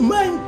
Man.